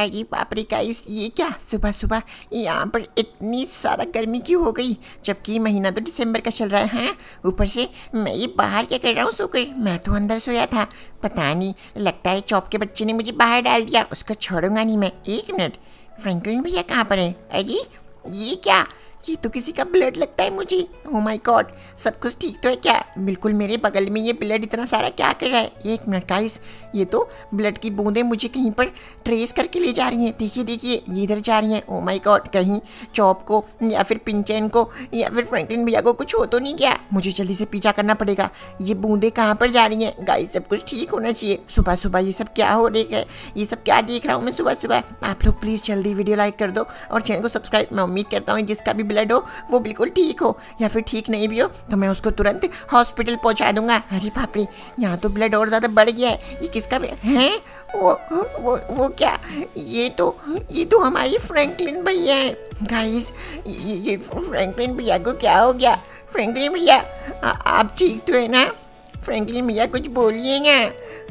अरे बाप रे गाइस ये क्या? सुबह सुबह यहाँ पर इतनी ज़्यादा गर्मी क्यों हो गई? जबकि महीना तो दिसंबर का चल रहा है हाँ? ऊपर से मैं ये बाहर क्या कर रहा हूँ सोकर मैं तो अंदर सोया था। पता नहीं, लगता है चौप के बच्चे ने मुझे बाहर डाल दिया, उसका छोड़ूँगा नहीं मैं। एक मिनट, फ्रैंकलिन भैया कहाँ पर है? अरे, ये क्या? ये तो किसी का ब्लड लगता है मुझे। ओ माय गॉड सब कुछ ठीक तो है क्या? बिल्कुल मेरे बगल में ये ब्लड इतना सारा क्या कर रहा है? एक मिनट गाइस ये तो ब्लड की बूंदें मुझे कहीं पर ट्रेस करके ले जा रही हैं। देखिए देखिए, ये इधर जा रही हैं। ओ माय गॉड कहीं चॉप को या फिर पिंचैन को या फिर फ्रैंकलिन भैया को कुछ हो तो नहीं गया? मुझे जल्दी से पीछा करना पड़ेगा। ये बूंदें कहाँ पर जा रही हैं? गाइस सब कुछ ठीक होना चाहिए। सुबह सुबह ये सब क्या हो रही है? ये सब क्या देख रहा हूँ मैं सुबह सुबह आप लोग प्लीज़ जल्दी वीडियो लाइक कर दो और चैनल को सब्सक्राइब मैं उम्मीद करता हूँ जिसका भी ब्लड हो वो बिल्कुल ठीक हो। या फिर ठीक नहीं भी हो तो मैं उसको तुरंत हॉस्पिटल पहुँचा दूँगा। अरे बाप रे यहाँ तो ब्लड और ज़्यादा बढ़ गया है। ये किसका है? वो वो वो क्या? ये तो ये तो हमारी फ्रैंकलिन भैया है। गाइस ये, ये फ्रैंकलिन भैया को क्या हो गया? फ्रैंकलिन भैया आप ठीक तो है ना? फ्रैंकलिन भैया कुछ बोलिए ना।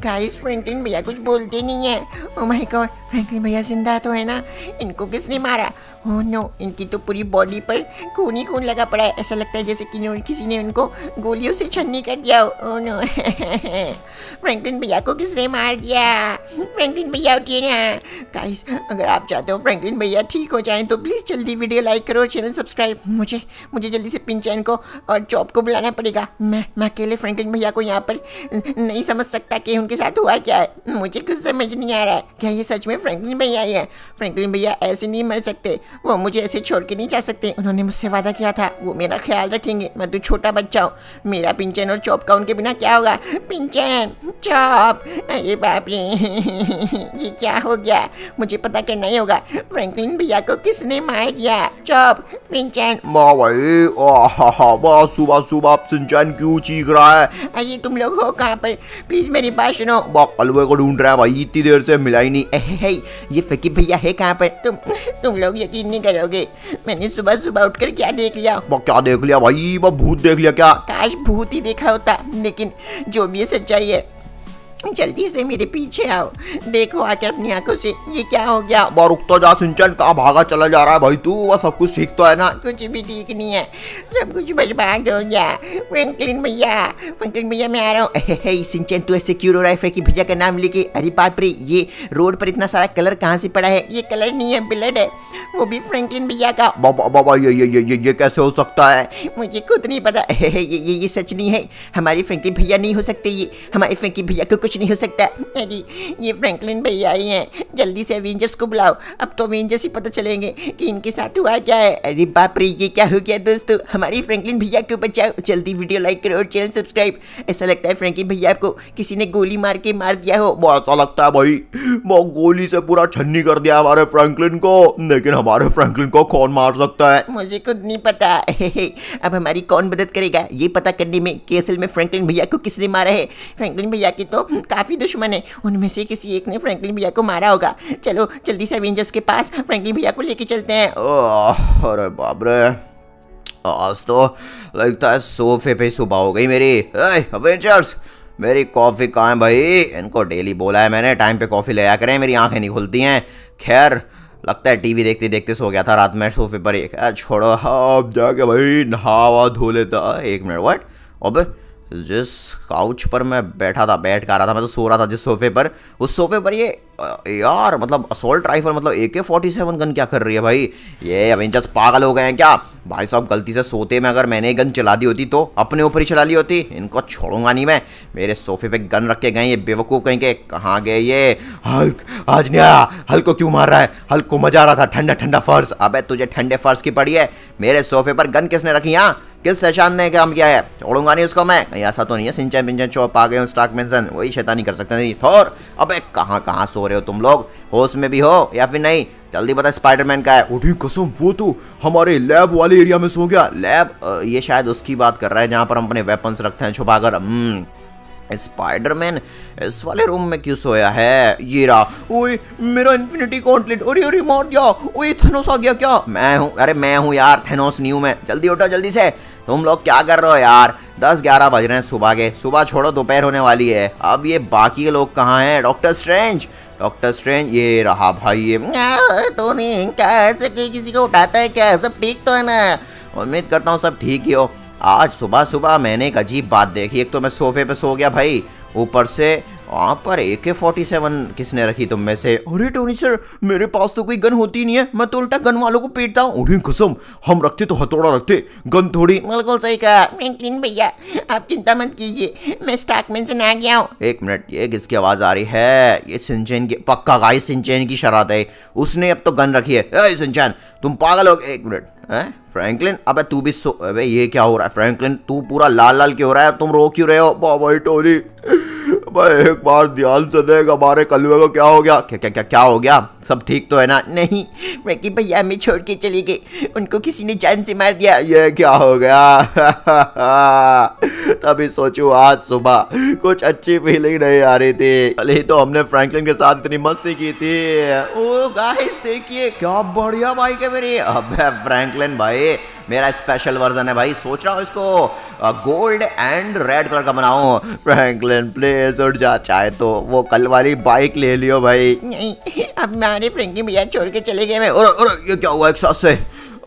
गाइस फ्रैंकलिन भैया कुछ बोलते नहीं है। ओ माय गॉड फ्रैंकलिन भैया ज़िंदा तो है ना। इनको किसने मारा? ओह नो इनकी तो पूरी बॉडी पर खून ही खून लगा पड़ा है। ऐसा लगता है जैसे कि किसी ने उनको गोलियों से छन्नी कर दिया ओह नो फ्रैंकलिन भैया को किसने मार दिया? फ्रैंकलिन भैया उठिए ना। गाइस अगर आप चाहते हो फ्रैंकलिन भैया ठीक हो जाएँ तो प्लीज़ जल्दी वीडियो लाइक करो चैनल सब्सक्राइब मुझे मुझे जल्दी से पिंचैन को और जॉब को बुलाना पड़ेगा। मैं मैं अकेले फ्रैंकलिन भैया को यहाँ पर नहीं समझ सकता कि उनके साथ हुआ क्या है। मुझे कुछ समझ नहीं आ रहा है। क्या ये सच में फ्रैंकलिन भैया ही है? फ्रैंकलिन भैया ऐसे नहीं मर सकते। वो मुझे ऐसे छोड़ के नहीं जा सकते। उन्होंने मुझसे वादा किया था। वो मेरा ख्याल रखेंगे। मैं तो छोटा बच्चा हूँ। मेरा पिंचन और चौप का उनके बिना क्या होगा? पिंचन चौप अरे बाप रे। ये क्या हो गया? मुझे पता करना ही होगा। फ्रैंकलिन भैया को किसने मार दिया? चौप पिंचन। माँ भाई सुबह सुबह सिंचन क्यों चीख रहा है? अरे तुम लोग हो कहाँ पर प्लीज़ मेरी बात सुनो। बॉक अलवे को ढूंढ रहा है भाई, इतनी देर से मिला ही नहीं। ये फकीर भैया है कहाँ पर? तुम तुम लोग यकीन नहीं करोगे, मैंने सुबह सुबह उठकर क्या देख लिया? वो क्या देख लिया भाई? वो भूत देख लिया क्या? काश भूत ही देखा होता, लेकिन जो भी सच्चाई है। जल्दी से मेरे पीछे आओ। देखो आके अपनी आँखों से ये क्या हो गया? रुक तो जा सिंचन कहाँ भागा चला जा रहा है भाई तू? वो सब कुछ ठीक तो है ना? कुछ भी ठीक नहीं है। सब कुछ बर्बाद हो गया। फ्रैंकलिन भैया फ्रैंकलिन भैया मैं आ रहा हूँ। सिंचन तू ऐसे क्यों रो रहा है फ्रैंकी भैया का नाम लेके? अरे बाप रे ये रोड पर इतना सारा कलर कहाँ से पड़ा है? ये कलर नहीं है ब्लड है। वो भी फ्रैंकलिन भैया का। बाबा बाबा ये ये ये ये ये कैसे हो सकता है? मुझे खुद नहीं पता। ये ये ये सच नहीं है। हमारी फ्रैंकलिन भैया नहीं हो सकते ये। हमारी फ्रैंकी भैया को कुछ नहीं हो सकता। अरे ये फ्रैंकलिन भैया ही हैं। जल्दी से अवेंजर्स को बुलाओ। अब तो अवेंजर्स ही पता चलेंगे कि इनके साथ हुआ क्या है। अरे बाप रे ये क्या हो गया दोस्तों? हमारी फ्रैंकलिन भैया को बचाओ जल्दी वीडियो लाइक करो और चैनल सब्सक्राइब ऐसा लगता है फ्रैंकलिन भैया को किसी ने गोली मार के मार दिया हो। बहुत ऐसा लगता है भाई वो गोली से पूरा छन्नी कर दिया हमारे फ्रैंकलिन को। लेकिन हमारे फ्रैंकलिन को कौन मार सकता है? मुझे खुद नहीं पता। अब हमारी कौन मदद करेगा? ये पता करने में कि असल में फ्रैंकलिन भैया को किसने मारा है? फ्रैंकलिन भैया की तो काफ़ी दुश्मन है। उनमें से किसी एक ने फ्रैंकलिन भैया को मारा होगा। चलो, जल्दी से अवेंजर्स के पास फ्रैंकलिन भैया को लेके चलते हैं। अरे बाप रे। आज तो लगता है सोफे पे सुबह हो गई मेरी। अवेंजर्स मेरी कॉफ़ी कहाँ है भाई? इनको डेली बोला है मैंने। टाइम पे कॉफ़ी ले आया करें, मेरी आँखें नहीं खुलती हैं। खैर, लगता है टीवी देखते देखते सो गया था रात में सोफे पर एक छोड़ो। अब जाके भाई नहावा धो लेता। एक मिनट व्हाट अबे जिस काउच पर मैं बैठा था, बैठ कर रहा था, मैं तो सो रहा था जिस सोफे पर। उस सोफे पर ये यार मतलब असोल्ट राइफल मतलब ए के फोर्टी सेवन गन क्या कर रही है भाई? ये अवेंजर्स पागल हो गए हैं क्या? भाई साहब, गलती से सोते में अगर मैंने गन चला दी होती तो अपने ऊपर ही चला ली होती। इनको छोड़ूँगा नहीं मैं। मेरे सोफे पे गन रख के गए ये बेवकूफ़ कहीं के कहाँ गए ये? हल्क आज नहीं आया हल्क को क्यों मार रहा है? हल्क को मज़ा आ रहा था, ठंडा ठंडा फर्श। अब, तुझे ठंडे फर्श की पड़ी है। मेरे सोफे पर गन किसने रखी यहाँ किस शैतान ने काम किया है? छोड़ूँगा नहीं उसको मैं। कहीं ऐसा तो नहीं है सिंचन पिंचन चौप आ गए स्टाक मेंशन वही शैतानी कर सकते नहीं थोर, अबे कहाँ कहाँ सो रहे हो तुम लोग? होश में भी हो या फिर नहीं? जल्दी पता स्पाइडरमैन का है। उठी कसम वो तो हमारे लैब वाले एरिया में सो गया। लैब ये शायद उसकी बात कर रहा है जहाँ पर हम अपने वेपन्स रखते हैं छुपाकर। हम्म। स्पाइडरमैन इस वाले रूम में क्यों सोया है? ये रहा। ओए मेरा इन्फिनिटी कॉन्टलेट अरे अरे मार दिया। ओए थेनोस आ गया क्या? मैं हूँ अरे मैं हूँ यार थेनोस न्यू में। जल्दी उठो जल्दी से। तुम लोग क्या कर रहे हो यार? दस ग्यारह बज रहे हैं सुबह के। सुबह छोड़ो दोपहर होने वाली है। अब ये बाकी के लोग कहाँ हैं? डॉक्टर स्ट्रेंज डॉक्टर स्ट्रेंज, ये रहा भाई, ये टोनी क्या ऐसे किसी को उठाता है क्या? सब ठीक तो है ना? उम्मीद करता हूँ सब ठीक ही हो। आज सुबह सुबह मैंने एक अजीब बात देखी, एक तो मैं सोफे पे सो गया भाई, ऊपर से वहाँ पर ए के फोर्टी सेवन किसने रखी तुम में से? अरे टोनी सर मेरे पास तो कोई गन होती नहीं है। मैं तो उल्टा गन वालों को पीटता हूँ। अरे कसम हम रखते तो हथौड़ा रखते। गन थोड़ी। बिल्कुल सही कहा। फ्रैंकलिन भैया आप चिंता मत कीजिए। मैं स्टॉकमैन से ना गया हूँ। एक मिनट ये किसकी आवाज़ आ रही है? ये सिंचैन की पक्का गाइस सिंचैन की शरारत है। उसने अब तो गन रखी है। सिंचैन तुम पागल हो एक मिनट हैं? फ्रैंकलिन अबे तू भी सो अबे ये क्या हो रहा है? फ्रैंकलिन तू पूरा लाल लाल क्यों हो रहा है? तुम रो क्यों रहे हो? बाबा टोनी भाई एक बार ध्यान से देख, हमारे कलवे को क्या हो गया? क्या क्या क्या क्या हो गया? सब ठीक तो है ना? नहीं। फ्रैंकी भैया हमें छोड़ के चले गए उनको किसी ने जान से मार दिया। ये क्या हो गया? तभी सोचू, आज सुबह कुछ अच्छी फीलिंग नहीं आ रही थी। भले तो हमने फ्रैंकलिन के साथ इतनी मस्ती की थी। ओ गाइस देखिए, क्या बढ़िया भाई के मेरी। अबे फ्रैंकलिन भाई मेरा स्पेशल वर्जन है भाई। सोच रहा हूँ इसको गोल्ड एंड रेड कलर का बनाओ फ्रैंकलिन प्लीज़ उठ जा। चाहे तो वो कल वाली बाइक ले लियो भाई। नहीं अब मैंने फ्रैंकी भैया छोड़ के चले गए मैं। और, और ये क्या हुआ एक साथ से?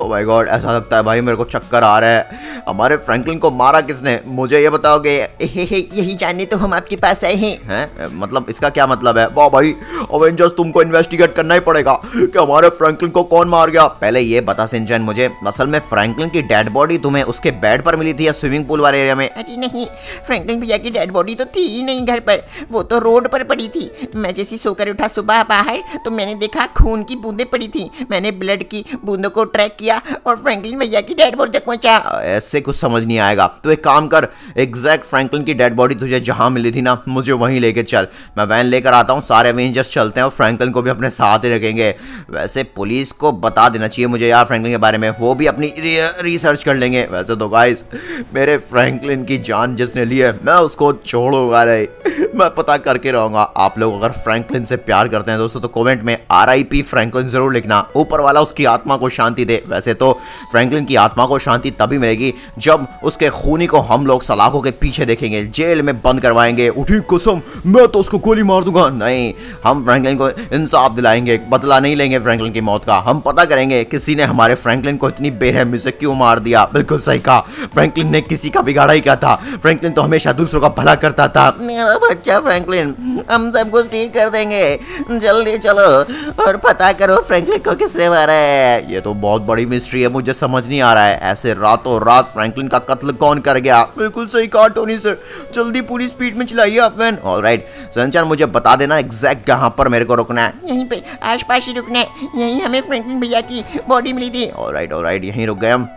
ओ माय गॉड ऐसा लगता है भाई, मेरे को चक्कर आ रहा है। हमारे फ्रैंकलिन को मारा किसने? मुझे ये बताओगे यही जानने तो हम आपके पास आए हैं। हैं? मतलब इसका क्या मतलब है? वाह भाई अवेंजर्स तुमको इन्वेस्टिगेट करना ही पड़ेगा कि हमारे फ्रैंकलिन को कौन मार गया। पहले ये बता सिंचन मुझे, असल में फ्रैंकलिन की डेड बॉडी तुम्हें उसके बेड पर मिली थी या स्विमिंग पूल वाले एरिया में? अरे नहीं फ्रैंकलिन भैया की डेड बॉडी तो थी ही नहीं घर पर। वो तो रोड पर पड़ी थी। मैं जैसी सोकर उठा सुबह बाहर तो मैंने देखा खून की बूंदें पड़ी थी। मैंने ब्लड की बूंदों को ट्रैक किया और फ्रैंकलिन भैया की डेड बॉडी तक पहुँचा। ऐसे कुछ समझ नहीं आएगा। तो एक काम कर एग्जैक्ट फ्रैंकलिन की डेड बॉडी तुझे जहाँ मिली थी ना, मुझे वहीं लेके चल। मैं वैन लेकर आता हूँ, सारे अवेंजर्स चलते हैं और फ्रैंकलिन को भी अपने साथ ही रखेंगे। वैसे पुलिस को बता देना चाहिए मुझे यार फ्रैंकलिन के बारे में। वो भी अपनी रिसर्च कर लेंगे। वैसे तो गाइस मेरे फ्रैंकलिन की जान जिसने ली है, मैं उसको छोड़ूँगा नहीं। मैं पता करके रहूँगा। आप लोग अगर फ्रैंकलिन से प्यार करते हैं दोस्तों तो कमेंट में आर आई पी फ्रैंकलिन ज़रूर लिखना। ऊपर वाला उसकी आत्मा को शांति दे। वैसे तो फ्रैंकलिन की आत्मा को शांति तभी मिलेगी जब उसके खूनी को हम लोग सलाखों के पीछे देखेंगे, जेल में बंद करवाएँगे। उठी कसम, मैं तो उसको गोली मार दूँगा। नहीं, हम फ्रैंकलिन को इंसाफ दिलाएँगे, बदला नहीं लेंगे फ्रैंकलिन की मौत का। हम पता करेंगे किसी ने हमारे फ्रैंकलिन को इतनी बेरहमी से क्यों मार दिया। बिल्कुल सही कहा। फ्रैंकलिन ने किसी का बिगाड़ा ही क्या था। फ्रैंकलिन तो हमेशा दूसरों का भला करता था। मेरा बच्चा फ्रैंकलिन, हम सब कुछ ठीक कर देंगे। जल्दी चलो और पता करो फ्रैंकलिन को किसने मारा है। ये तो बहुत बड़ी मिस्ट्री है, मुझे समझ नहीं आ रहा है। ऐसे रातों रात फ्रैंकलिन का कत्ल कौन कर गया? बिल्कुल सही कहा टोनी सर जल्दी पूरी स्पीड में चलाइए आप मैन ऑल राइट सनचान मुझे बता देना एग्जैक्ट कहाँ पर मेरे को रुकना है। यहीं पे, आसपास ही रुकना है। यहीं हमें फ्रैंकलिन भैया की बॉडी मिली थी। ऑल राइट यहीं रुक गए हम।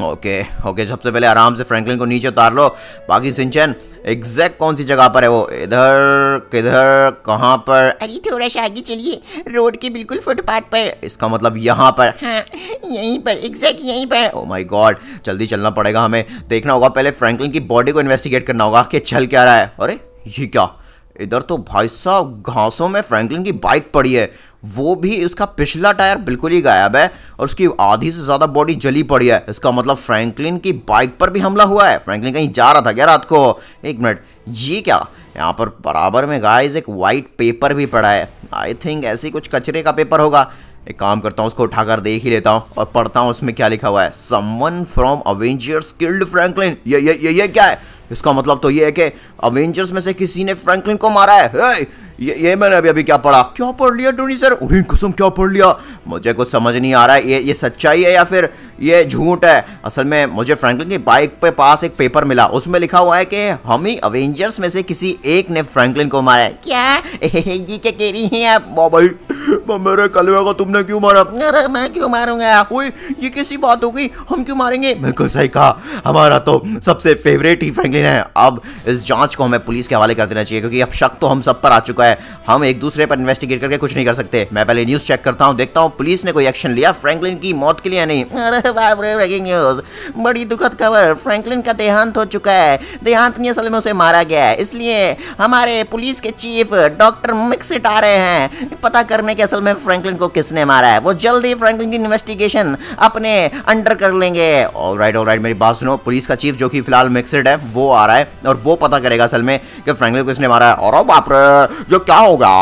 ओके ओके सबसे पहले आराम से फ्रैंकलिन को नीचे उतार लो। बाकी सिंचन एग्जैक्ट कौन सी जगह पर है वो? इधर किधर कहाँ पर? अरे थोड़ा सा आगे चलिए। रोड के बिल्कुल फुटपाथ पर। इसका मतलब यहाँ पर। हाँ यहीं पर एग्जैक्ट यहीं पर। ओ माय गॉड जल्दी चलना पड़ेगा हमें। देखना होगा पहले फ्रैंकलिन की बॉडी को इन्वेस्टिगेट करना होगा कि चल क्या रहा है। अरे ये क्या? इधर तो भाई साहब, घासों में फ्रैंकलिन की बाइक पड़ी है। वो भी उसका पिछला टायर बिल्कुल ही गायब है और उसकी आधी से ज़्यादा बॉडी जली पड़ी है। इसका मतलब फ्रैंकलिन की बाइक पर भी हमला हुआ है। फ्रैंकलिन कहीं जा रहा था क्या रात को? एक मिनट। ये क्या? यहाँ पर बराबर में गाइस एक वाइट पेपर भी पड़ा है। आई थिंक ऐसे कुछ कचरे का पेपर होगा। एक काम करता हूँ, उसको उठाकर देख ही लेता हूँ और पढ़ता हूँ उसमें क्या लिखा हुआ है। Someone from Avengers killed Franklin ये ये ये ये क्या है? इसका मतलब तो ये है कि अवेंजर्स में से किसी ने फ्रैंकलिन को मारा है! ये ये मैंने अभी अभी क्या पढ़ा? क्या पढ़ लिया टोनी सर उन्हें कसम, क्या पढ़ लिया? मुझे कुछ समझ नहीं आ रहा है। ये ये सच्चाई है या फिर ये झूठ है। असल में मुझे फ्रैंकलिन की बाइक पे पास एक पेपर मिला। उसमें लिखा हुआ है कि हम ही अवेंजर्स में से किसी एक ने फ्रैंकलिन को मारा है। क्या? ये क्या कह रही हैं आप? भाई मेरे कलवे को तुमने क्यों मारा? अरे, मैं क्यों मारूँगा? ओए, ये कैसी बात हो गई? हम क्यों मारेंगे? बिल्कुल सही कहा। हमारा तो सबसे फेवरेट ही फ्रैंकलिन है। अब इस जाँच को हमें पुलिस के हवाले कर देना चाहिए, क्योंकि अब शक तो हम सब पर आ चुका है। हम एक दूसरे पर इन्वेस्टिगेट करके कुछ नहीं कर सकते। मैं पहले न्यूज़ चेक करता हूँ, देखता हूँ पुलिस ने कोई एक्शन लिया फ्रैंकलिन की मौत के लिए नहीं। अरे ब्रेकिंग न्यूज़ बड़ी दुखद खबर फ्रैंकलिन का देहांत हो चुका है। देहांत नहीं, असल में उसे मारा गया है। इसलिए हमारे पुलिस के चीफ डॉक्टर मिक्सिट आ रहे हैं। पता करने के असल में फ्रैंकलिन को किसने मारा है? वो जल्दी फ्रैंकलिन की इन्वेस्टिगेशन अपने अंडर कर लेंगे। ऑल राइट ऑल राइट मेरी बात सुनो। पुलिस का चीफ जो कि फ़िलहाल मिक्सड है, वो आ रहा है और वो पता करेगा असल में कि फ्रैंकलिन को किसने मारा है। और बाप रे, जो क्या होगा?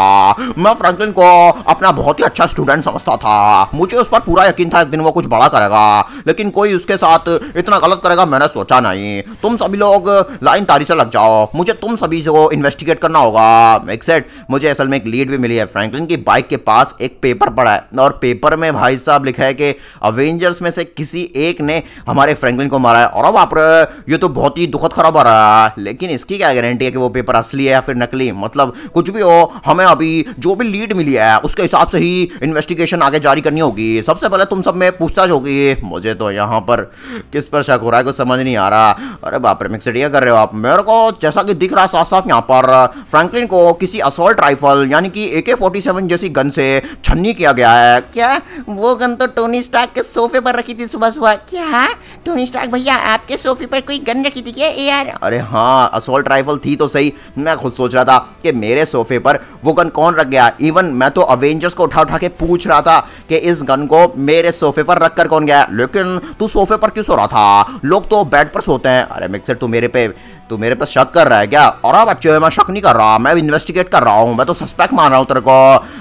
मैं फ्रैंकलिन को अपना बहुत ही अच्छा स्टूडेंट समझता था। मुझे उस पर पूरा यकीन था, एक दिन वो कुछ बड़ा करेगा। लेकिन कोई उसके साथ इतना गलत करेगा मैंने सोचा नहीं। तुम सभी लोग लाइन तारी से लग जाओ। मुझे तुम सभी को इन्वेस्टिगेट करना होगा। एक्सेट मुझे असल में एक लीड भी मिली है फ्रैंकलिन की। बाइक के पास एक पेपर पड़ा है और पेपर में भाई साहब लिखा है कि अवेंजर्स में से किसी एक ने हमारे फ्रैंकलिन को मारा है। और अब आप, ये तो बहुत ही दुखद खराब आ रहा है। लेकिन इसकी क्या गारंटी है कि वो पेपर असली है या फिर नकली? मतलब कुछ भी हो, हमें अभी जो भी लीड मिली है, उसके हिसाब से ही इन्वेस्टिगेशन आगे जारी करनी होगी। सबसे पहले तुम सब में पूछताछ होगी। मुझे तो यहाँ पर किस पर शक हो रहा है, कुछ समझ नहीं आ रहा। अरे बाप रे, मिक्सडिया कर रहे हो आप। मेरे को जैसा कि दिख रहा है साफ़ साफ़ यहाँ पर फ्रैंकलिन को किसी असोल्ट राइफल यानी कि ए के फोर्टी सेवन जैसी गन से छन्नी किया गया है। क्या? वो गन तो टोनी स्टार्क के सोफे पर रखी थी सुबह सुबह। क्या? टोनी स्टार्क भैया, आपके सोफे पर कोई गन रखी थी क्या? यार। अरे हाँ असोल्ट राइफल थी तो सही। मैं खुद सोच रहा था कि मेरे सोफे पर वो गन कौन रख गया। इवन मैं तो अवेंजर्स को उठा उठा के पूछ रहा था कि इस गन को मेरे सोफे पर रख कर कौन गया। लेकिन तू सोफे पर क्यों सो रहा था? लोग तो बेड पर सोते हैं। अरे मिक्सर तू मेरे पे तू मेरे पे शक कर रहा है क्या? और अब अच्छे मैं शक नहीं कर रहा मैं इन्वेस्टिगेट कर रहा हूँ मैं तो सस्पेक्ट मान रहा हूँ तेरे को।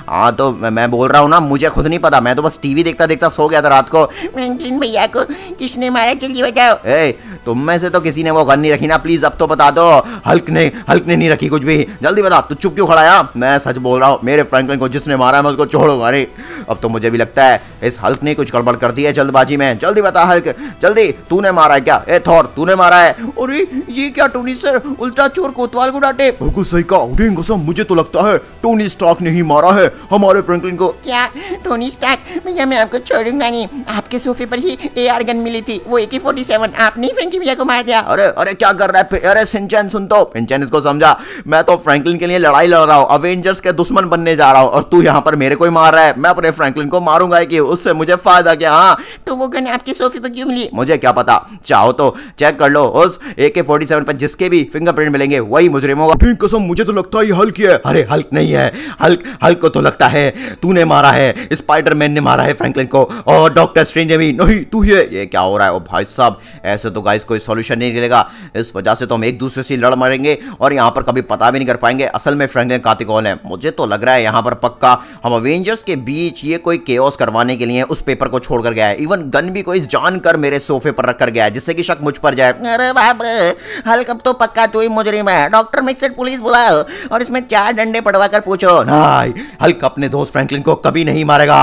हाँ तो मैं, मैं बोल रहा हूँ ना मुझे खुद नहीं पता मैं तो बस टीवी देखता देखता सो गया था रात को। भैया को किसने मारा? जल्दी बताओ। ए तुम में से तो किसी ने वो गन नहीं रखी ना प्लीज़ अब तो बता दो। हल्क ने हल्क ने नहीं रखी कुछ भी। जल्दी बता तू चुप क्यों खड़ा है मैं सच बोल रहा हूँ मेरे फ्रैंकलिन को जिसने मारा मैं उसको छोड़ूँगा नहीं। अब तो मुझे भी लगता है इस हल्क ने कुछ गड़बड़ कर दी है जल्दबाजी में। जल्दी बता हल्क जल्दी। तूने मारा है क्या? ए थॉर तूने मारा है। अरे ये क्या टोनी सर उल्टा चोर कोतवाल को डांटे? बिल्कुल सही कहा उड़ेंगे कसम मुझे तो लगता है टोनी स्टार्क ने ही मारा है हमारे फ्रैंकलिन को। क्या? टोनी स्टार्क भैया मैं आपको छोड़ूँगा नहीं। आपके सोफे पर ही एआर गन मिली थी वो एके फोर्टी सेवन आपने ही फ्रैंकी भैया को मार दिया। अरे अरे क्या कर रहा है? अरे सिंचन सुन तो। सिंचन इसको समझा। मैं तो फ्रैंकलिन के लिए लड़ाई लड़ रहा हूँ। अवेंजर्स के दुश्मन बनने जा रहा हूँ। और तू यहाँ पर मेरे को ही मार रहा है। मैं अपने फ्रैंकलिन को मारूँगा कि उससे मुझे फ़ायदा क्या? हाँ। तो वो गन आपके सोफे पर क्यों मिली? मुझे क्या पता? चाहो तो चेक कर लो। उस ए के फोर्टी सेवन पर जिसके भी फिंगरप्रिंट मिलेंगे वही मुजरिम होगा। कसम मुझे तो लगता है ये हल्क है अरे हल्क नहीं है। हल्क हल्क को तो लगता है। तूने मारा है। स्पाइडरमैन ने मारा है फ्रैंकलिन को। और डॉक्टर स्ट्रेंज ने भी। नहीं तू ही है ये क्या हो रहा है? ओ भाई साहब ऐसे तो गाइस कोई सॉल्यूशन नहीं मिलेगा। इस वजह से तो हम एक दूसरे से लड़ मरेंगे और यहाँ पर कभी पता भी नहीं कर पाएँगे। असल में फ्रैंकलिन कातिल कौन है। मुझे तो लग रहा है यहाँ पर पक्का हम अवेंजर्स के बीच ये कोई केओस करवाने के लिए उस पेपर को छोड़कर गया है। इवन गन भी कोई जानकर मेरे सोफे पर रखकर गया है, जिससे कि शक मुझ पर जाए। अरे बाप रे! हल्क अब तो पक्का तू ही मुजरिम है। डॉक्टर मिक्सड पुलिस बुलाओ और इसमें चार डंडे पड़वा कर पूछो। नहीं, हल्क अपने दोस्त फ्रैंकलिन को कभी नहीं मारेगा।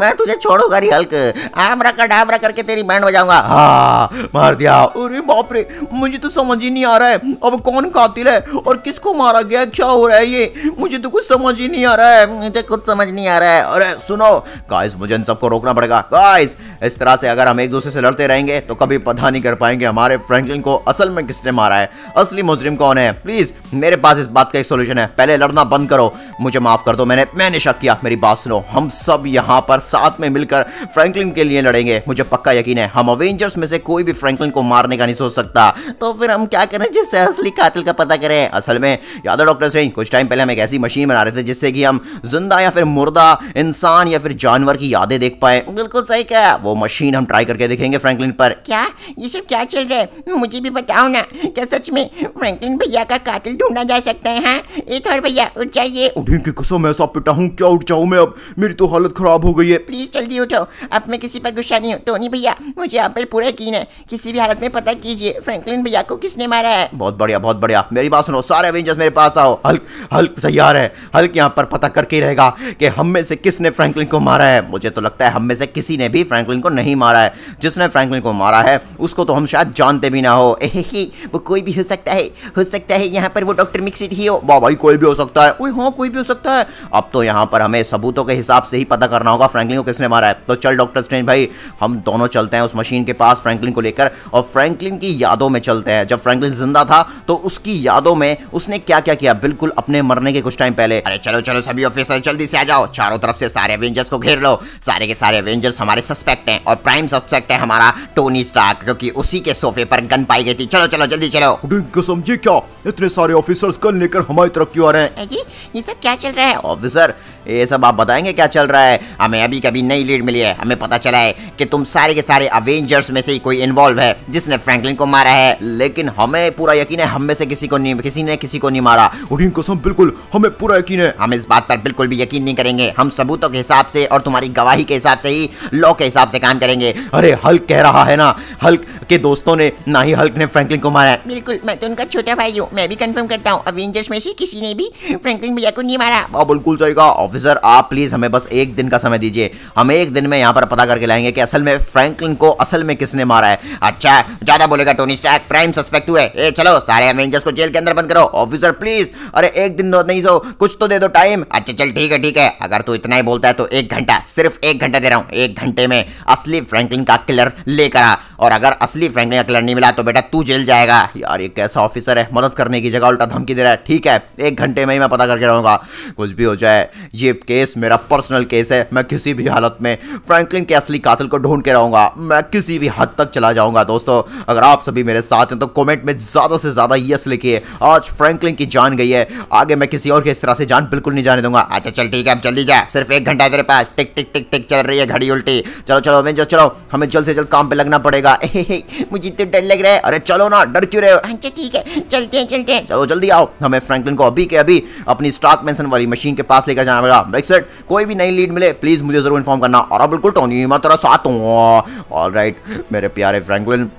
मैं तुझे छोड़ूँगा नहीं हल्क। आमरा का डाबरा करके तेरी बैंड बजाऊँगा। हाँ मार दिया। अरे बाप रे, मुझे तो समझ ही नहीं आ रहा है। अब कौन कातिल है और किसको मारा गया? क्या हो रहा है ये? मुझे तो कुछ समझ ही नहीं आ रहा है। मुझे कुछ समझ नहीं आ रहा है। अरे सुनो गाइस मुझे इन सबको रोकना पड़ेगा। गाइस इस तरह से अगर हम एक दूसरे से लड़ते रहेंगे तो कभी पता नहीं कर पाएँगे हमारे फ्रैंकलिन को असल में किसने मारा है। असली मुजरिम कौन है? प्लीज़ मेरे पास इस बात का एक सोल्यूशन है। पहले लड़ना बंद करो। मुझे माफ़ कर दो मैंने मैंने शक किया। मेरी बात सुनो। हम सब यहाँ पर साथ में मिलकर फ्रैंकलिन के लिए लड़ेंगे। मुझे पक्का यकीन है, हम अवेंजर्स में से कोई भी फ्रैंकलिन को मारने का नहीं सोच सकता। तो फिर हम क्या करें जिससे असली कातिल का पता करें? असल में याद है डॉक्टर सिंह कुछ टाइम पहले हम एक ऐसी मशीन बना रहे थे जिससे कि हम ज़िंदा या फिर मुर्दा इंसान या फिर जानवर की यादें देख पाए। बिल्कुल सही कहा। वो मशीन हम ट्राई करके देखेंगे फ्रैंकलिन पर। क्या? ये सब क्या चल रहा है? मुझे भी बताओ ना क्या सच में फ्रैंकलिन भैया का कातिल ढूंढा जा सकता है हाँ? भैया उठ जाइए। उठें की कसम ऐसा पिटा हूँ क्या उठ जाऊँ मैं अब? मेरी तो हालत खराब हो गई है। प्लीज़ जल्दी उठो। अब मैं किसी पर गुस्सा नहीं हूँ। टोनी भैया मुझे आप पर पूरा यकीन है। किसी भी हालत में पता कीजिए फ्रैंकलिन भैया को किसने मारा है? बहुत बढ़िया बहुत बढ़िया। मेरी बात सुनो, सारे अवेंजर्स मेरे पास आओ। हल्क हल्क तैयार है। हल्क यहाँ पर पता करके ही रहेगा कि हम में से किसने फ्रैंकलिन को मारा है। मुझे तो लगता है हम में से किसी ने भी फ्रैंकलिन को नहीं मारा है। जिसने फ्रैंकलिन को मारा है, उसको तो हम शायद जानते भी ना हो। एही वो कोई भी हो सकता है, हो सकता है यहाँ पर वो डॉक्टर मिक्सिट ही हो। वाह भाई, कोई भी हो सकता है। ओए हाँ कोई भी हो सकता है। अब तो यहाँ पर हमें सबूतों के हिसाब से ही पता करना होगा फ्रैंकलिन को किसने मारा है। तो चल डॉक्टर स्ट्रेंज भाई, हम दोनों चलते हैं उस मशीन के पास फ्रैंकलिन को लेकर। और फ्रैंकलिन की यादों में चलते हैं। जब फ्रैंकलिन ज़िंदा था तो उसकी यादों में उसने क्या क्या? किया बिल्कुल अपने मरने के कुछ टाइम पहले। अरे चलो चलो सभी ऑफिसर जल्दी से आ जाओ। चारों तरफ़ से सारे अवेंजर्स को घेर लो। सारे के सारे अवेंजर्स हमारे सस्पेक्ट हैं और प्राइम सस्पेक्ट है हमारा टोनी स्टार्क क्योंकि उसी के सोफे पर गन पाई गई थी। चलो चलो जल्दी चलो। कसम ये क्या? इतने सारे ऑफिसर्स गन लेकर हमारी तरफ़ क्यों आ रहे हैं? जी ये सब क्या चल रहा है? ऑफिसर ये सब आप बताएँगे क्या चल रहा है? हमें अभी कभी नई लीड मिली है। हमें पता चला है कि तुम सारे के सारे अवेंजर्स में से ही कोई इन्वॉल्व है जिसने फ्रैंकलिन को मारा है। लेकिन हमें पूरा यकीन है हम में से किसी को नहीं किसी ने किसी को नहीं मारा। उड़ी कसम बिल्कुल हमें पूरा यकीन है। हम इस बात पर बिल्कुल भी यकीन नहीं करेंगे। हम सबूतों के हिसाब से और तुम्हारी गवाही के हिसाब से ही लॉ के हिसाब से काम करेंगे। अरे हल्क कह रहा है ना हल्क के दोस्तों ने ना ही हल्क ने फ्रैंकलिन को मारा है। बिल्कुल मैं तो उनका छोटा भाई हूँ। मैं भी कंफर्म करता हूँ अवेंजर्स में से किसी ने भी फ्रैंकलिन भैया को नहीं मारा। हाँ बिल्कुल सही कहा ऑफिसर, आप प्लीज़ हमें बस एक दिन का समय दीजिए। हम एक दिन में यहाँ पर पता करके लाएँगे कि असल में फ्रैंकलिन को असल में किसने मारा है। अच्छा ज़्यादा बोलेगा टोनी स्टार्क, प्राइम सस्पेक्ट हुए। ए, चलो, सारे अवेंजर्स को जेल के अंदर बंद करो। Officer, please. अरे, एक दिन नहीं, सो, कुछ तो दे दो टाइम। अच्छा चल, ठीक है ठीक है। अगर तू इतना ही बोलता है तो एक घंटा, सिर्फ़ एक घंटा दे रहा हूँ। एक घंटे में असली फ्रैंकलिन का किलर लेकर आ। और अगर असली फ्रैंकलिन का किलर नहीं मिला तो बेटा तू जेल जाएगा। यार, ये कैसा ऑफिसर है? मदद करने की जगह उल्टा धमकी दे रहा है। ठीक है, एक घंटे में ही मैं पता करके रहूँगा। कुछ भी हो जाए, ये केस मेरा पर्सनल केस है, मैं किसी भी हालत में फ्रैंकलिन के असली कातिल को ढूंढ के रहूँगा, मैं किसी भी हद तक चला जाऊँगा दोस्तों। अगर आप सभी मेरे साथ हैं तो कमेंट में ज़्यादा से ज़्यादा यस लिखिए। आज फ्रैंकलिन की जान गई है, आगे मैं किसी और के इस तरह से जान बिल्कुल नहीं जाने दूँगा। अच्छा चल ठीक है, अब जल्दी सिर्फ़ एक घंटा तेरे पास। टिक टिक टिक टिक चल रही है घड़ी उल्टी। चलो चलो अवेंजर चलो। हमें जल्द से जल्द काम पे लगना पड़ेगा। मुझे तो डर लग रहा है। अरे चलो ना, डर क्यों रहे हो? अच्छा ठीक है। चलते हैं चलते हैं। चलो, जल्दी आओ। हमें फ्रैंकलिन को अभी के अभी अपनी स्टॉक मेंशन वाली मशीन के पास लेकर जाना पड़ेगा। बैक कोई भी नई लीड मिले प्लीज़ मुझे ज़रूर इन्फॉर्म करना। और बिल्कुल टोनी, मैं तेरा साथ हूँ। ऑल राइट मेरे प्यारे फ्रैंकलिन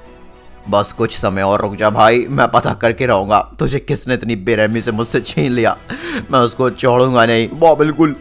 बस कुछ समय और रुक जा भाई, मैं पता करके रहूँगा। तुझे किसने इतनी बेरहमी से मुझसे छीन लिया? मैं उसको छोड़ूँगा नहीं। वाह, बिल्कुल।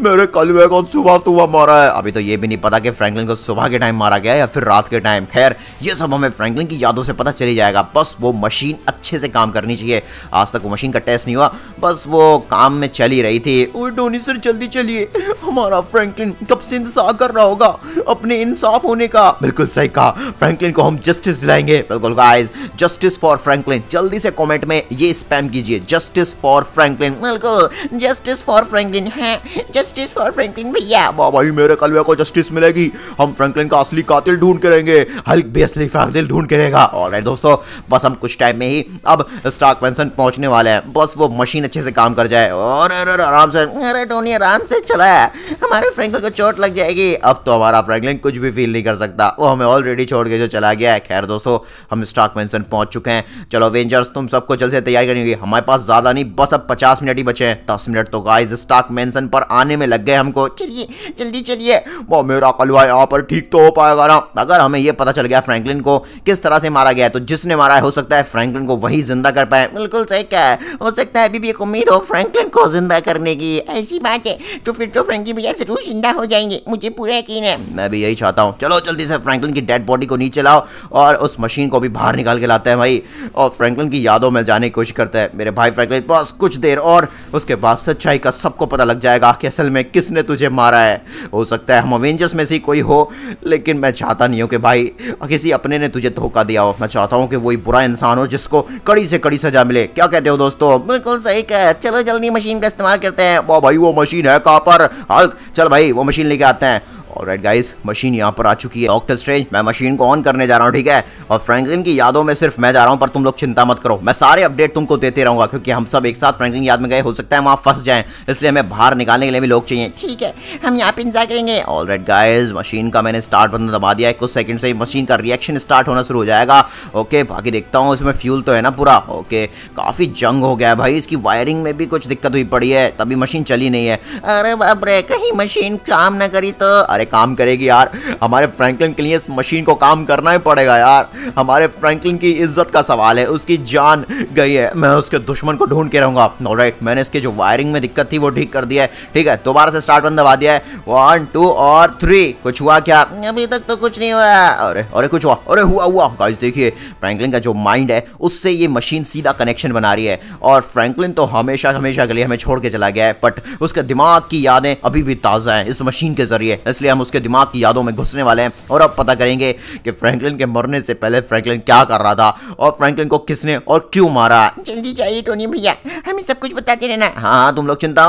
मेरे कलवे को सुबह सुबह मारा है। अभी तो ये भी नहीं पता कि फ्रैंकलिन को सुबह के टाइम मारा गया या फिर रात के टाइम खैर, ये सब हमें फ्रैंकलिन की यादों से पता चली जाएगा। बस वो मशीन अच्छे से काम करनी चाहिए। आज तक वो मशीन का टेस्ट नहीं हुआ। बस वो काम में चली रही थी। टोनी सर, जल्दी चलिए। हमारा फ्रैंकलिन कब से इंतज़ार कर रहा होगा अपने इंसाफ होने का? बिल्कुल सही कहा। फ्रैंकलिन को हम जस्टिस दिलाएँगे। बिल्कुल गाइस जस्टिस फॉर फ्रैंकलिन जल्दी से कमेंट में ये स्पैम कीजिए. जस्टिस फॉर फ्रैंकलिन बिल्कुल जस्टिस फॉर फ्रैंकलिन है? जस्टिस फॉर फ्रैंकलिन भैया। भाई, मेरे कलवे को जस्टिस मिलेगी। हम फ्रैंकलिन का असली कातिल ढूंढ के रहेंगे। हल्क भी असली कातिल ढूंढ के रहेगा। ऑलराइट दोस्तों, बस हम कुछ टाइम में ही अब स्टॉक पेंशन पहुँचने वाले हैं। बस वो मशीन अच्छे से काम कर जाए। और आराम से। अरे टोनी आराम से चला है। हमारे फ्रैंकलिन को चोट लग जाएगी। अब तो हमारा फ्रैंकलिन कुछ भी फील नहीं कर सकता। वो हमें ऑलरेडी छोड़ के जो चला गया है। खैर, दोस्तों हम स्टॉक मेंशन पहुँच चुके हैं। चलो अवेंजर्स तुम सबको जल्द से तैयारी करनी होगी। हमारे पास ज़्यादा नहीं, बस अब पचास मिनट ही बचे हैं। दस मिनट तो गाइस स्टॉक मेंशन पर आने में लग गए हमको। चलिए, जल्दी चलिए। वो मेरा कलवा यहाँ पर ठीक तो हो पाएगा ना। अगर हमें ये पता चल गया फ्रैंकलिन को किस तरह से मारा गया है तो जिसने मारा है, हो सकता है फ्रैंकलिन को वही ज़िंदा कर पाए। बिल्कुल सही कहा हो। सकता है अभी भी एक उम्मीद हो फ्रैंकलिन को ज़िंदा करने की। ऐसी बात है तो फिर तो फ्रैंकी भैया ज़रूर ज़िंदा हो जाएँगे। मुझे पूरा यकीन है। मैं भी यही चाहता हूँ। चलो, जल्दी से फ्रैंकलिन की डेड बॉडी को नीचे लाओ और उस मशीन को भी बाहर निकाल के लाते हैं भाई। और फ्रैंकलिन की यादों में जाने की कोशिश करते हैं। मेरे भाई फ्रैंकलिन बस कुछ देर और, उसके बाद सच्चाई का सबको पता लग जाएगा कि असल में किसने तुझे मारा है। हो सकता है हम अवेंजर्स में से कोई हो, लेकिन मैं चाहता नहीं हूँ कि भाई, किसी अपने ने तुझे धोखा दिया हो। मैं चाहता हूँ कि वही बुरा इंसान हो जिसको कड़ी से कड़ी सजा मिले। क्या कहते हो दोस्तों? बिल्कुल सही कह, चलो जल्दी मशीन का इस्तेमाल करते हैं। वाह भाई, वो मशीन है कहाँ पर? हल्क, चल भाई, वो मशीन लेके आते हैं। ऑलराइट गाइस मशीन यहाँ पर आ चुकी है। डॉक्टर स्ट्रेंज मैं मशीन को ऑन करने जा रहा हूँ, ठीक है? और फ्रैंकलिन की यादों में सिर्फ़ मैं जा रहा हूँ, पर तुम लोग चिंता मत करो। मैं सारे अपडेट तुमको देते रहूँगा, क्योंकि हम सब एक साथ फ्रैंकलिन याद में गए। हो सकता है वहाँ फंस जाए, इसलिए हमें बाहर निकालने के लिए भी लोग चाहिए। ठीक है, हम यहाँ पे इंतज़ार करेंगे। ऑलराइट गाइज़ मशीन का मैंने स्टार्ट बटन दबा दिया है। कुछ सेकंड से मशीन का रिएक्शन स्टार्ट होना शुरू हो जाएगा। ओके बाकी देखता हूँ, इसमें फ्यूल तो है ना पूरा। ओके काफ़ी जंग हो गया है भाई। इसकी वायरिंग में भी कुछ दिक्कत हुई पड़ी है, तभी मशीन चली नहीं है। अरे बाप रे, कहीं मशीन काम ना करी तो। अरे काम करेगी यार। हमारे फ्रैंकलिन के लिए इस मशीन को काम करना ही पड़ेगा यार। हमारे फ्रैंकलिन की इज़्ज़त का सवाल है, उसकी जान गई है। मैं उसके दुश्मन को ढूंढ के रहूँगा। ऑलराइट मैंने इसके जो वायरिंग में दिक्कत थी वो ठीक कर दिया है। ठीक है, दोबारा से स्टार्ट बंद दबा दिया है। वन टू और थ्री कुछ हुआ क्या? अभी तक तो कुछ नहीं हुआ। अरे अरे कुछ हुआ। अरे हुआ हुआ। गाइस देखिए फ्रैंकलिन का जो माइंड है, उससे ये मशीन सीधा कनेक्शन बना रही है। और फ्रैंकलिन तो हमेशा हमेशा के लिए हमें छोड़ के चला गया है। बट उसके दिमाग की यादें अभी भी ताज़ा हैं इस मशीन के ज़रिए। इसलिए हम उसके दिमाग की यादों में घुसने वाले हैं और अब पता करेंगे कि फ्रैंकलिन के मरने से पहले फ्रैंकलिन क्या कर रहा था और फ्रैंकलिन को किसने और क्यों मारा? जल्दी चाहिए टोनी भैया हमें सब कुछ बताते रहना। हाँ तुम लोग चिंता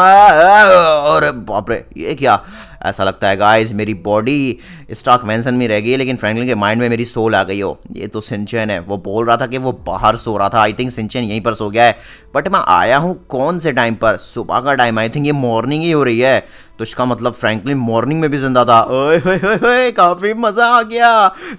और बाप रे ये क्या? ऐसा लगता है गाइस मेरी बॉडी स्टॉक मेंशन में रह गई लेकिन फ्रैंकलिन के माइंड में मेरी सोल आ गई हो। ये तो सिंचन है। वो बोल रहा था कि वो बाहर सो रहा था। आई थिंक सिंचन यहीं पर सो गया है। बट मैं आया हूँ कौन से टाइम पर? सुबह का टाइम आई थिंक ये मॉर्निंग ही हो रही है। तो इसका मतलब फ्रैंकलिन मॉर्निंग में भी ज़िंदा था। ओए होए होए होए काफ़ी मज़ा आ गया।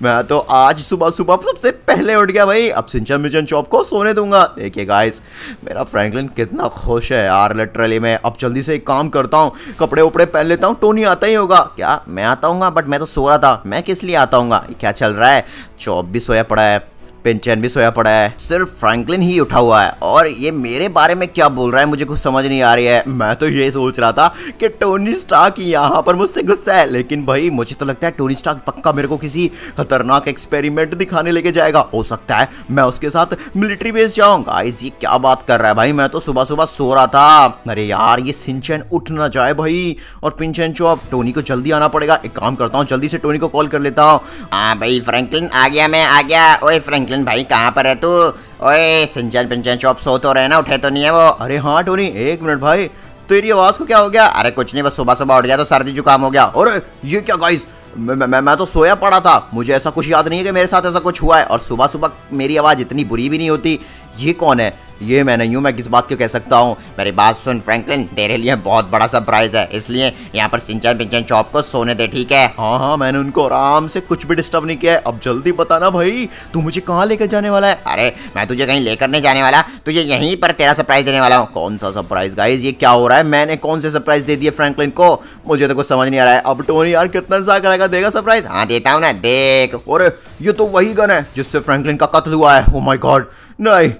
मैं तो आज सुबह सुबह सबसे पहले उठ गया भाई। अब सिंचन मिचन चौप को सोने दूँगा। देखिए गाइस मेरा फ्रैंकलिन कितना खुश है यार लिटरली मैं अब जल्दी से एक काम करता हूँ। कपड़े उपड़े पहन लेता हूँ। टोनी आता ही होगा। क्या? मैं आता हूँ बट मैं तो सो रहा था। मैं किस लिए आता हूँ क्या चल रहा है? चौबीस भी सोया पड़ा है। पेंचन भी सोया पड़ा है। सिर्फ़ फ्रैंकलिन ही उठा हुआ है। और ये मेरे बारे में क्या बोल रहा है, मुझे कुछ समझ नहीं आ रही है। मैं तो ये सोच रहा था कि टोनी स्टार्क यहाँ पर मुझसे गुस्सा है, लेकिन भाई, मुझे तो लगता है टोनी स्टार्क पक्का मेरे को किसी खतरनाक एक्सपेरिमेंट दिखाने लेके जाएगा। हो सकता है मैं उसके साथ मिलिट्री बेस जाऊँगा। ये क्या बात कर रहा है भाई? मैं तो सुबह सुबह सो रहा था। अरे यार, ये सिंचन उठ ना जाए भाई। और पिंचन चौप टोनी को जल्दी आना पड़ेगा। एक काम करता हूँ, जल्दी से टोनी को कॉल कर लेता हूँ। हाँ भाई फ्रैंकलिन आ गया, मैं आ गया। ओए फ्रैंकलिन भाई कहाँ पर है तू? ओए सिंचन पिंचन चौप सो तो रहे ना उठे तो नहीं है वो। अरे हाँ टोनी एक मिनट भाई तेरी आवाज़ को क्या हो गया? अरे कुछ नहीं बस सुबह सुबह उठ गया तो सर्दी जुकाम हो गया। और ये क्या गाइस मैं, मैं मैं तो सोया पड़ा था। मुझे ऐसा कुछ याद नहीं है कि मेरे साथ ऐसा कुछ हुआ है। और सुबह सुबह मेरी आवाज़ इतनी बुरी भी नहीं होती। ये कौन है? ये मैं नहीं हूँ मैं किस बात को कह सकता हूँ? मेरी बात सुन फ्रैंकलिन तेरे लिए बहुत बड़ा सरप्राइज़ है। इसलिए यहाँ पर सिंचन पिंचन चौप को सोने दे ठीक है? हाँ हाँ मैंने उनको आराम से कुछ भी डिस्टर्ब नहीं किया है। अब जल्दी बताना भाई तू मुझे कहाँ लेकर जाने वाला है? अरे मैं तुझे कहीं लेकर नहीं जाने वाला तुझे यहीं पर तेरा सरप्राइज़ देने वाला हूँ। कौन सा सरप्राइज़ गाइज़ ये क्या हो रहा है? मैंने कौन से सरप्राइज़ दे दिए फ्रैंकलिन को? मुझे तो कुछ समझ नहीं आ रहा है। अब टोनी यार कितना सा करेगा? देगा सरप्राइज़ हाँ देता हूँ ना देख। और ये तो वही गन है जिससे फ्रैंकलिन का कत्ल हुआ है। ओ माय गॉड नहीं।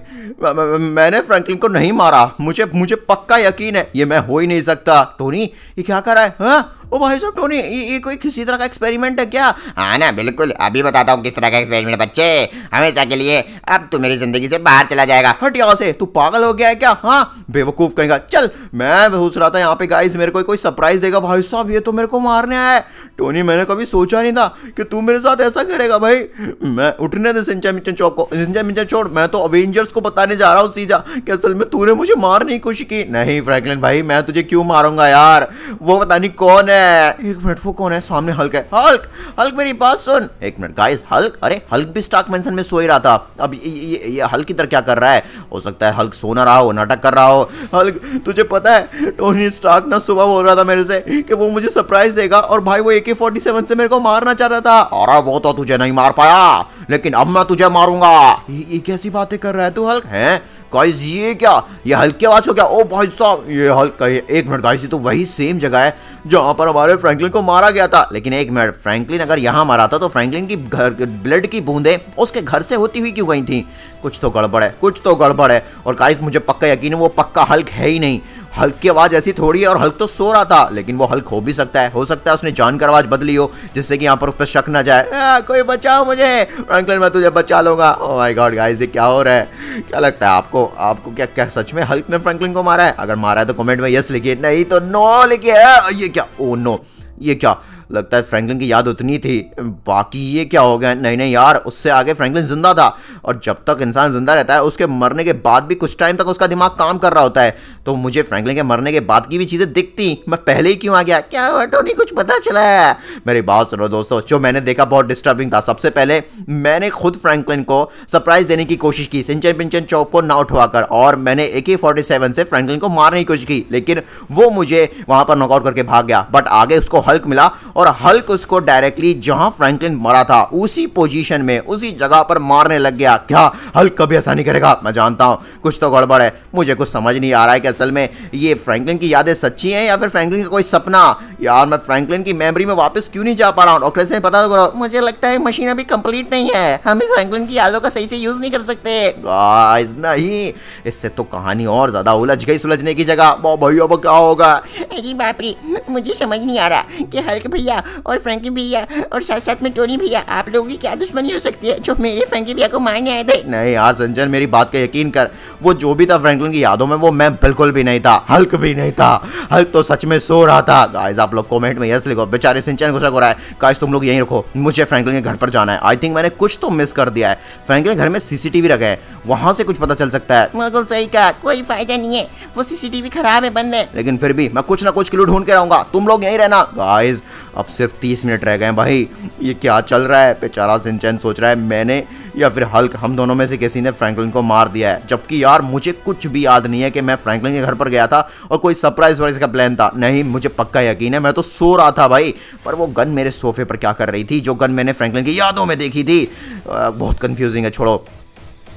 मैंने फ्रैंकलिन को नहीं मारा। मुझे मुझे पक्का यकीन है, ये मैं हो ही नहीं सकता। टोनी, ये क्या कर रहा है? हाँ? ओ भाई साहब टोनी ये, ये कोई किसी तरह का एक्सपेरिमेंट है क्या? हाँ ना बिल्कुल। अभी बताता हूँ किस तरह का एक्सपेरिमेंट बच्चे। हमेशा के लिए अब तू मेरी ज़िंदगी से बाहर चला जाएगा। हट यहाँ से। तू पागल हो गया है क्या? हाँ? बेवकूफ़ कहेगा चल मैं सोच रहा था यहाँ पे गाइस मेरे को कोई सरप्राइज़ देगा। भाई साहब ये तो मेरे को मारने आया टोनी मैंने कभी सोचा नहीं था कि तू मेरे साथ ऐसा करेगा भाई। मैं उठने दे सिंचा मिचन चौक को। सिंचा मिचन छोड़ मैं तो अवेंजर्स को बताने जा रहा हूँ सीधा। कि असल में तूने मुझे मारने की कोशिश की। नहीं फ्रैंकलिन भाई मैं तुझे क्यों मारूँगा यार? वो पता नहीं कौन है। एक मिनट वो कौन है सामने हल्क है। हल्क हल्क मेरी बात सुन। एक मिनट गाइस हल्क अरे हल्क भी स्टॉक मेंशन में सो ही रहा था। अब ये ये, ये हल्क इधर क्या कर रहा है? हो सकता है हल्क सोना रहा हो नाटक कर रहा हो। हल्क तुझे पता है टोनी स्टार्क ना सुबह बोल रहा था मेरे से कि वो मुझे सरप्राइज़ देगा और भाई वो ए फोर्टी सेवन से मेरे को मारना चाह रहा था। और वो तो तुझे नहीं मार पाया लेकिन अब मैं तुझे मारूँगा। ये, ये कैसी बातें कर रहा है तू हल्क है? गाइस, ये क्या? ये हल्की आवाज़ हो क्या? ओ भाई साहब, ये हल्का ये एक मिनट गाइस, ये तो वही सेम जगह है जहाँ पर हमारे फ्रैंकलिन को मारा गया था। लेकिन एक मिनट फ्रैंकलिन अगर यहाँ मारा था तो फ्रैंकलिन की घर ब्लड की बूंदे उसके घर से होती हुई क्यों गई थी? कुछ तो गड़बड़ है, कुछ तो गड़बड़ है। और गाइस, मुझे पक्का यकीन है, वो पक्का हल्क है ही नहीं। हल्क की आवाज़ ऐसी थोड़ी है और हल्क तो सो रहा था, लेकिन वो हल्क हो भी सकता है। हो सकता है उसने जानकर आवाज़ बदली हो, जिससे कि यहाँ पर उस पर शक ना जाए। कोई बचाओ मुझे। फ्रैंकलिन मैं तुझे बचा लूँगा। ओ माय गॉड गाइस ये क्या हो रहा है? क्या लगता है आपको आपको क्या क्या सच में हल्क ने फ्रैंकलिन को मारा है? अगर मारा है तो कॉमेंट में यस लिखिए, नहीं तो नो लिखिए। ये क्या? ओ नो ये क्या? लगता है फ्रैंकलिन की याद उतनी थी। बाकी ये क्या हो गया? नहीं नहीं यार, उससे आगे फ्रैंकलिन ज़िंदा था। और जब तक इंसान ज़िंदा रहता है, उसके मरने के बाद भी कुछ टाइम तक उसका दिमाग काम कर रहा होता है। तो मुझे फ्रैंकलिन के मरने के बाद की भी चीज़ें दिखती। मैं पहले ही क्यों आ गया? क्या हुआ? टोनी, कुछ पता चला है? मेरी बात सुनो दोस्तों, जो मैंने देखा बहुत डिस्टर्बिंग था। सबसे पहले मैंने खुद फ्रैंकलिन को सरप्राइज़ देने की कोशिश की, सिंचन पिंचन चौक को ना उठवाकर, और मैंने ए फोर्टी सेवन से फ्रैंकलिन को मारने की कोशिश की, लेकिन वो मुझे वहाँ पर नॉकआउट करके भाग गया। बट आगे उसको हल्क मिला, और हल्क उसको डायरेक्टली जहाँ फ्रैंकलिन मरा था, उसी पोजीशन में, उसी जगह पर मारने लग गया। क्या हल्क कभी ऐसा नहीं करेगा? मैं जानता हूँ, कुछ तो गड़बड़ है। मुझे कुछ समझ नहीं आ रहा है कि असल में ये फ्रैंकलिन की यादें सच्ची हैं या फिर फ्रैंकलिन का कोई सपना। यार, मैं फ्रैंकलिन की मेमोरी में वापस क्यों नहीं जा पा रहा हूँ? डॉक्टर से पता करो। मुझे लगता है मशीन अभी कंप्लीट नहीं है। हम इस फ्रैंकलिन की यादों का सही से यूज़ नहीं कर सकते। गाइस नहीं। इससे तो कहानी और ज़्यादा उलझ गई सुलझने की जगह। भाई अब क्या होगा? अरे बाप रे मुझे समझ नहीं आ रहा कि हल्क भैया और फ्रैंकी भैया और साथ साथ में टोनी भैया आप लोगों की क्या दुश्मनी हो सकती है जो मेरे फ्रैंकी भैया को मारने आए थे? नहीं यार संजन मेरी बात का यकीन कर। वो जो भी था फ्रैंकलिन की यादों में वो मैं बिल्कुल भी नहीं था। हल्क भी नहीं था। हल्क तो सच में सो रहा था। गाइस आप लोग कमेंट में यस लिखो। बेचारे सिंचन गुस्सा हो रहा है काश तुम लोग यहीं रखो मुझे फ्रैंकलिन के घर पर जाना है। आई थिंक मैंने कुछ तो मिस कर दिया है। फ्रैंकलिन के घर में सीसीटीवी रखे हैं वहाँ से कुछ पता चल सकता है। बिल्कुल सही कहा कोई फ़ायदा नहीं है वो सीसीटीवी खराब है बंद है। लेकिन फिर भी मैं कुछ ना कुछ क्लू ढूंढ के रहूँगा तुम लोग यहीं रहना। गाइस अब सिर्फ़ तीस मिनट रह गए भाई ये क्या चल रहा है? बेचारा सिंचन सोच रहा है मैंने या फिर हल्क। हम दोनों में से किसी ने फ्रैंकलिन को मार दिया है। जबकि यार, मुझे कुछ भी याद नहीं है कि मैं फ्रैंकलिन के घर पर गया था और कोई सरप्राइज़ वाइज का प्लान था। नहीं, मुझे पक्का यकीन है, मैं तो सो रहा था भाई। पर वो गन मेरे सोफे पर क्या कर रही थी? जो गन मैंने फ्रैंकलिन की यादों में देखी थी। बहुत कंफ्यूजिंग है, छोड़ो।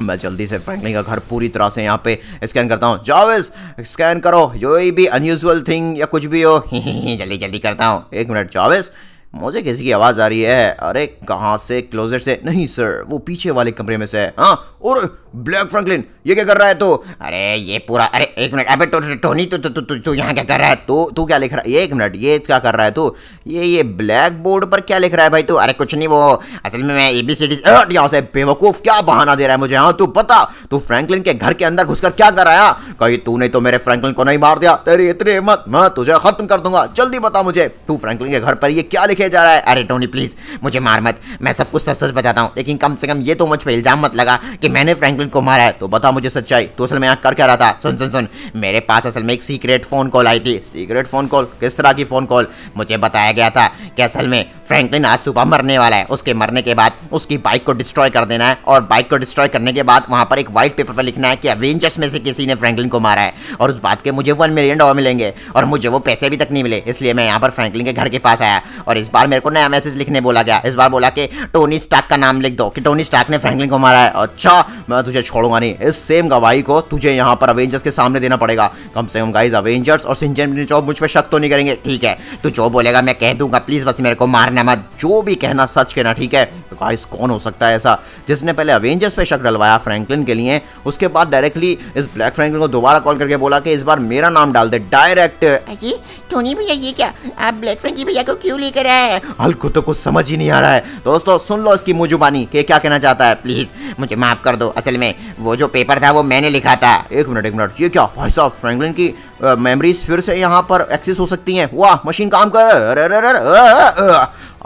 मैं जल्दी से फ्रैंकलिन का घर पूरी तरह से यहाँ पे स्कैन करता हूँ। जावेज स्कैन करो। जो भी अनयूजुअल थिंग या कुछ भी हो जल्दी जल्दी करता हूँ। एक मिनट जावेज मुझे किसी की आवाज़ आ रही है। अरे, कहाँ से? क्लोजेट से? नहीं सर वो पीछे वाले कमरे में से है। हाँ और ब्लैक फ्रैंकलिन ये क्या कर रहा है तू? अरे, ये पूरा, अरे, एक मिनट, अबे टोनी तू तू तू तू यहाँ क्या कर रहा है तू? तू क्या लिख रहा है? एक मिनट, ये क्या कर रहा है तू? ये ये ब्लैक बोर्ड पर क्या लिख रहा है भाई तू? अरे, कुछ नहीं वो, असल में मैं ए बी सी डी यहाँ से बेवकूफ़ क्या बहाना दे रहा है मुझे हाँ तू पता तू फ्रैंकलिन के घर के अंदर घुसकर क्या कर रहा है? कहीं तूने तो मेरे फ्रैंकलिन को नहीं मार दिया, तेरी इतनी मत मैं तुझे खत्म कर दूँगा, जल्दी बता मुझे, तू फ्रैंकलिन के घर पर ये क्या लिखे जा रहा है? अरे टोनी प्लीज़ मुझे मार मत, मैं सब कुछ सच सच बताता हूँ, लेकिन कम से कम ये तो मुझ पर इल्ज़ाम मत लगा कि मैंने फ्रैंकलिन को मारा है तो बता मुझे सच्चाई तो असल में यहाँ कर क्या रहा था? सुन सुन सुन। मेरे पास असल में एक सीक्रेट फ़ोन कॉल आई थी। सीक्रेट फ़ोन कॉल किस तरह की फ़ोन कॉल मुझे बताया गया था कि असल में फ्रैंकलिन आज सुबह मरने वाला है। उसके मरने के बाद उसकी बाइक को डिस्ट्रॉय कर देना है और बाइक को डिस्ट्रॉय करने के बाद वहाँ पर एक वाइट पेपर पर लिखना है कि अवेंजर्स में से किसी ने फ्रैंकलिन को मारा है। और उस बात के मुझे वन मिलियन डॉलर मिलेंगे और मुझे वो पैसे भी तक नहीं मिले। इसलिए मैं यहाँ पर फ्रैंकलिन के घर के पास आया और इस बार मेरे को नया मैसेज लिखने बोला गया। इस बार बोला कि टोनी स्टाक का नाम लिख दो कि टोनी स्टाक ने फ्रैंकलिन को मारा है। अच्छा मैं तुझे छोड़ूँगा नहीं। इस सेम गवाही को तुझे यहाँ पर अवेंजर्स के सामने देना पड़ेगा। कम से कम गाइज़ अवेंजर्स और सिंचन जो मुझ पर शक तो नहीं करेंगे ठीक है? तू जो बोलेगा मैं कह दूँगा प्लीज़ बस मेरे को मारना मत। जो भी कहना सच कहना ठीक है? तो गाइस कौन हो सकता है ऐसा? जिसने पहले अवेंजर्स पे शक डलवाया फ्रैंकलिन के लिए उसके बाद डायरेक्टली इस ब्लैक फ्रैंकलिन को दोबारा कॉल करके बोला कि इस बार मेरा नाम डाल दे डायरेक्ट अजी टोनी भैया ये क्या? आप ब्लैक फ्रैंकी भैया को क्यों लेकर आए हैं? हल्क तो कुछ समझ ही नहीं आ रहा है। दोस्तों सुन लो इसकी मुजुबानी कि क्या कहना चाहता है प्लीज़ मुझे माफ़ कर दो असल में वो जो पेपर था, वो मैंने लिखा था। एक मिनट एक मिनट, ये क्या? भाई साहब फ्रैंकलिन की मेमोरीज फिर से यहाँ पर एक्सेस हो सकती हैं। वाह मशीन काम कर।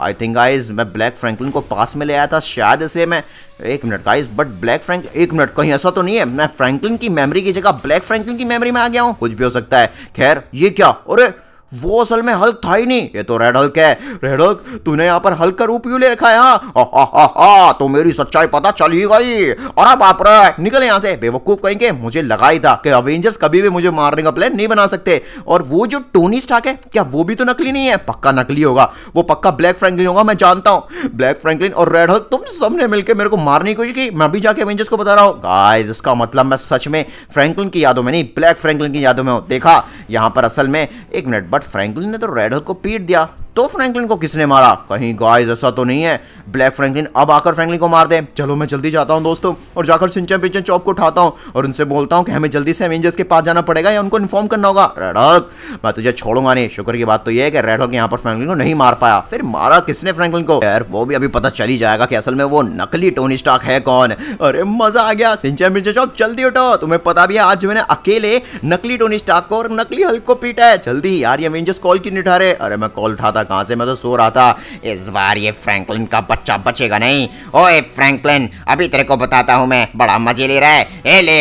आई थिंक गाइज़ मैं ब्लैक फ्रैंकलिन को पास में ले आया था, शायद इसलिए मैं, एक minute guys but black Frank एक मिनट, कहीं ऐसा तो नहीं है। मैं फ्रैंकलिन की मेमोरी की जगह ब्लैक फ्रैंकलिन की मेमोरी में आ गया हूँ। कुछ भी हो सकता है। खैर, ये क्या? अरे वो असल में हल्क था ही नहीं। ये तो रेड हल्क है। रेड हल्क तूने यहाँ पर हल्क का रूप क्यों ले रखा है हाँ? तो मेरी सच्चाई पता चल ही गई अरे बाप रे निकल यहाँ से। बेवकूफ़ कहेंगे मुझे लगा ही था कि अवेंजर्स कभी भी मुझे मारने का प्लान नहीं बना सकते। और वो जो टोनी स्टाक है, क्या वो भी तो नकली नहीं है? पक्का नकली होगा। वो पक्का ब्लैक फ्रैंकलिन होगा, मैं जानता हूँ। ब्लैक फ्रैंकलिन और रेड हल्क तुम सबने मिलकर मेरे को मारने की कोशिश की। मैं भी जाके अवेंजर्स को बता रहा हूँ। गाइस इसका मतलब मैं सच में फ्रैंकलिन की यादों में नहीं ब्लैक फ्रैंकलिन की यादों में हूँ। देखा, यहाँ पर असल में एक मिनट बट फ्रैंकलिन ने तो रेडल को पीट दिया। तो फ्रैंकलिन को किसने मारा? कहीं गाइस ऐसा तो नहीं है। ब्लैक फ्रैंकलिन अब आकर फ्रैंकलिन को मार दे। चलो, मैं जल्दी जाता हूँ दोस्तों, और जाकर सिंचन पिंचन चौक को उठाता हूँ, और उनसे बोलता हूँ कि हमें जल्दी से एवेंजर्स के पास जाना पड़ेगा या उनको इन्फॉर्म करना होगा। रेडहक मैं तुझे छोड़ूँगा नहीं। शुक्र की बात तो ये है कि रेडहक यहाँ पर फ्रैंकलिन को नहीं मार पाया। फिर मारा किसने फ्रैंकलिन को? यार वो भी अभी पता चली जाएगा कि असल में वो नकली टोनी स्टाक है कौन। अरे, मज़ा आ गया। सिंचन पिंचन चौक, जल्दी उठो। तुम्हें पता भी है, आज मैंने अकेले नकली टोनी स्टाक को और नकली हल्क को पीटा है। जल्दी यार, ये एवेंजर्स कॉल क्यों नहीं उठा रहे? अरे, मैं कॉल उठाता कहाँ से मैं तो सो रहा था। इस बार ये फ्रैंकलिन का बच्चा बचेगा नहीं। ओए फ्रैंकलिन अभी तेरे को बताता हूँ मैं बड़ा मज़े ले रहा है। ए ले।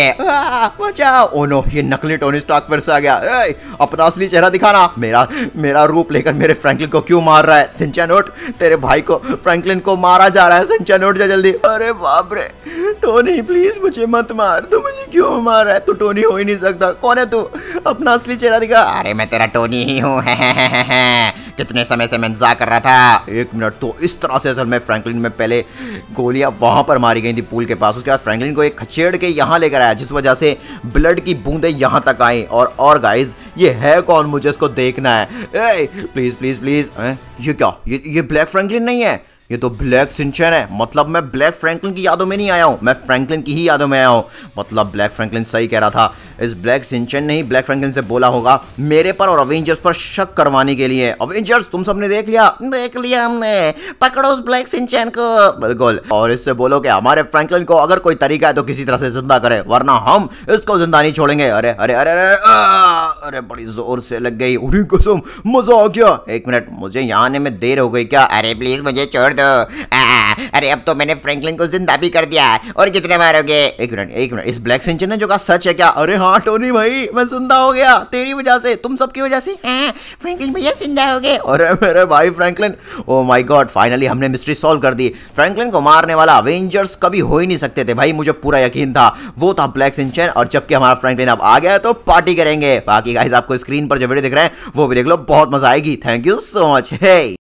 बचाओ। ओ नो ये नकली टोनी स्टॉक फिर से आ गया। ए, अपना असली चेहरा दिखाना। मेरा मेरा रूप लेकर मेरे फ्रैंकलिन को क्यों मार रहा है? सिंचा नोट तेरे भाई को फ्रैंकलिन को मारा जा रहा है। सिंचा नोट जा जल्दी। अरे बाप रे। टोनी प्लीज़ मुझे मत मार। तू मुझे क्यों मार रहा है? तू टोनी हो ही नहीं सकता। कौन है तू? अपना असली चेहरा दिखा। अरे मैं तेरा टोनी ही हूँ। कितने समय से मैं इंतज़ार कर रहा था। एक मिनट तो इस तरह से असल में फ्रैंकलिन में पहले गोलियाँ वहाँ पर मारी गई थी पूल के पास। उसके बाद फ्रैंकलिन को एक खचेड़ के यहाँ लेकर आया जिस वजह से ब्लड की बूंदें यहाँ तक आई। और और गाइज़ ये है कौन मुझे इसको देखना है? ए, प्लीज़ प्लीज़ प्लीज़ ए, ये क्या? ये ये ब्लैक फ्रैंकलिन नहीं है? ये तो ब्लैक सिंचन है। मतलब मैं ब्लैक फ्रैंकलिन की यादों में नहीं आया हूँ, मैं फ्रैंकलिन की ही यादों में आया हूँ। मतलब ब्लैक फ्रैंकलिन सही कह रहा था। इस ब्लैक सिंचन ने ही ब्लैक फ्रैंकलिन से बोला होगा, मेरे पर और अवेंजर्स पर शक करवाने के लिए। अवेंजर्स तुम सबने देख लिया? देख लिया हमने। पकड़ो उस ब्लैक सिंचन को। बिल्कुल। और इससे बोलो कि हमारे फ्रैंकलिन को अगर कोई तरीका है तो किसी तरह से ज़िंदा करे, वरना हम इसको ज़िंदा नहीं छोड़ेंगे। अरे अरे अरे अरे अरे, बड़ी ज़ोर से लग गई। उड़ी कसम मज़ा आ गया एक मिनट, मुझे यहाँ आने में देर हो गई क्या? अरे प्लीज़ मुझे छोड़ दो। आ, अरे अब तो मैंने फ्रैंकलिन को ज़िंदा भी कर दिया। और कितने मारोगे एक मिनट एक मिनट। इस ब्लैक सिंचन ने जो कहा सच है क्या? अरे हाँ टोनी भाई मैं ज़िंदा हो गया। तेरी वजह से। तुम सबकी वजह से? हाँ, फ्रैंकलिन भैया ज़िंदा हो गए। अरे मेरे भाई Franklin oh my God finally हमने मिस्ट्री सॉल्व कर दी। फ्रैंकलिन को मारने वाला अवेंजर्स कभी हो ही नहीं सकते थे। भाई मुझे पूरा यकीन था। वो था ब्लैक सिंचन और जबकि हमारा फ्रैंकलिन अब आ गया तो पार्टी करेंगे। बाकी गाइस आपको स्क्रीन पर जो वीडियो दिख रहे हैं वो भी देख लो। बहुत मज़ा आएगी। Thank you so much hey